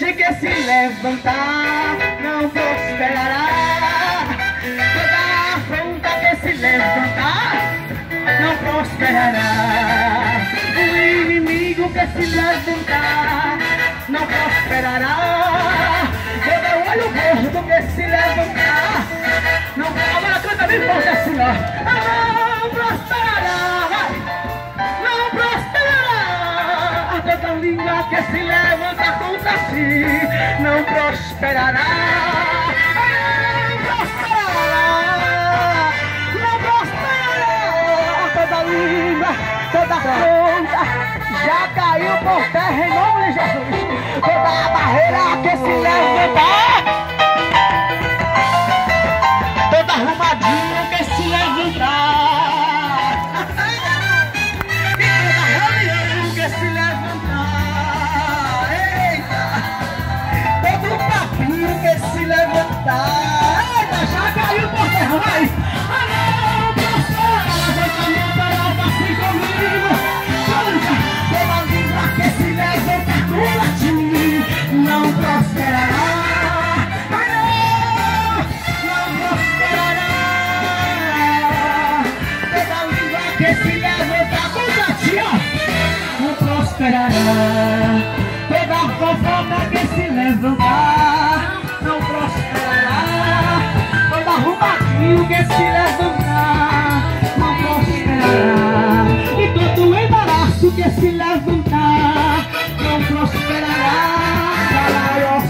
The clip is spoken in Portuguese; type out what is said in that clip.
De que se levantar não prosperará. Toda afronta que se levantar não prosperará. O inimigo que se levantar não prosperará. Todo olho gordo que se levantar não Agora canta bem forte assim, ó. Não prosperará. Não prosperará. Toda língua que se levanta não prosperará. Prosperará. Não prosperará. Toda língua, toda afronta já caiu por terra em nome de Jesus. Que se levantar. Eita, já caiu por terra, vai! Ah, não, professora, levanta a mão para assim comigo. Canta! Toda que se levanta contra ti não prosperará. Ai, não, prosperará. Toda língua que se levanta contra ti, ó, não prosperará. Toda fofoca navio que se levantar, não prosperará. E todo embaraço que se levantar, não prosperará. Galaió.